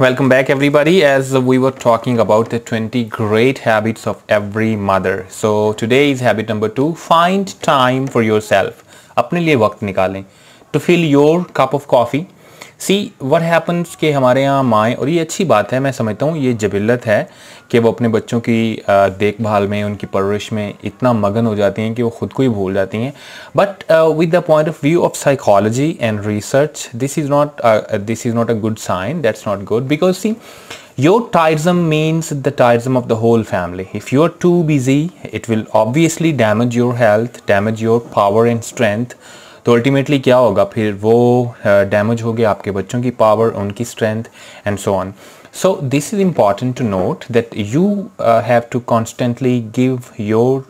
Welcome back everybody as we were talking about the 20 great habits of every mother. So today is habit number 2 find time for yourself. अपने लिए वक्त निकालें to fill your cup of coffee see what happens कि हमारे यहाँ माएँ, और ये अच्छी बात है, मैं समझता हूँ, ये जबिलत है कि वो अपने बच्चों की देखभाल में, उनकी परवरिश में इतना मगन हो जाती हैं कि वो ख़ुद को ही भूल जाती हैं। But with the point of view of psychology and research this is not this is not a good sign that's not good because see your tiresome means the tiresome of the whole family. If you are too busy, it will obviously damage your health, damage your power and strength तो ultimately क्या होगा? फिर वो damage uh, हो गया आपके बच्चों की पावर उनकी strength and so on so this is important to note that you have to constantly give your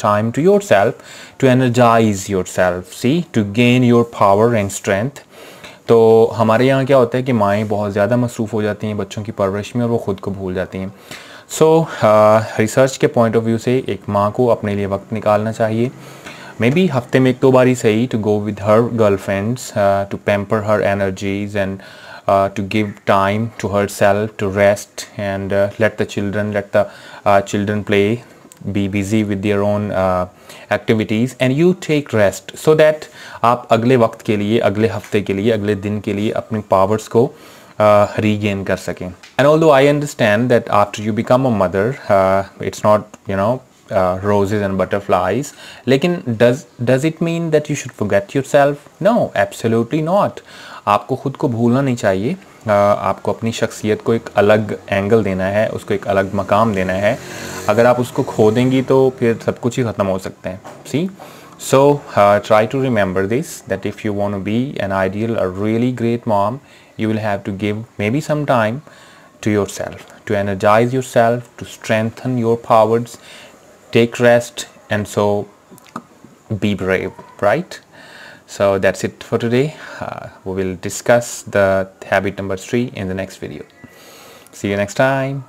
time to yourself to energise yourself see to gain your power and strength तो हमारे यहाँ क्या होता है कि माएँ बहुत ज़्यादा मसरूफ़ हो जाती हैं बच्चों की परवरिश में और वो ख़ुद को भूल जाती हैं। सो so, रिसर्च uh, के पॉइंट ऑफ़ व्यू से एक माँ को अपने लिए वक्त निकालना चाहिए। मे बी हफ़्ते में एक दो बार ही सही to go with her girl friends to pamper her energies and time to herself to rest and uh, let the children let the uh, children play be busy with their own uh, activities and you take rest so that आप अगले वक्त के लिए अगले हफ़्ते के लिए अगले दिन के लिए अपनी पावर्स को रीगेन कर सकें. And although I understand that after you become a mother it's not you know uh, roses and butterflies. लेकिन does does it mean that you should forget yourself? No absolutely not. आपको खुद को भूलना नहीं चाहिए। uh, आपको अपनी शख्सियत को एक अलग एंगल देना है उसको एक अलग मकाम देना है। अगर आप उसको खो देंगी तो फिर सब कुछ ही ख़त्म हो सकते हैं। See so try to remember this that if you want be an ideal a really great mom you will have to give maybe some time to yourself to energise yourself to strengthen your powers take rest and so be brave right? So that's it for today. Uh, we will discuss the habit number three in the next video. See you next time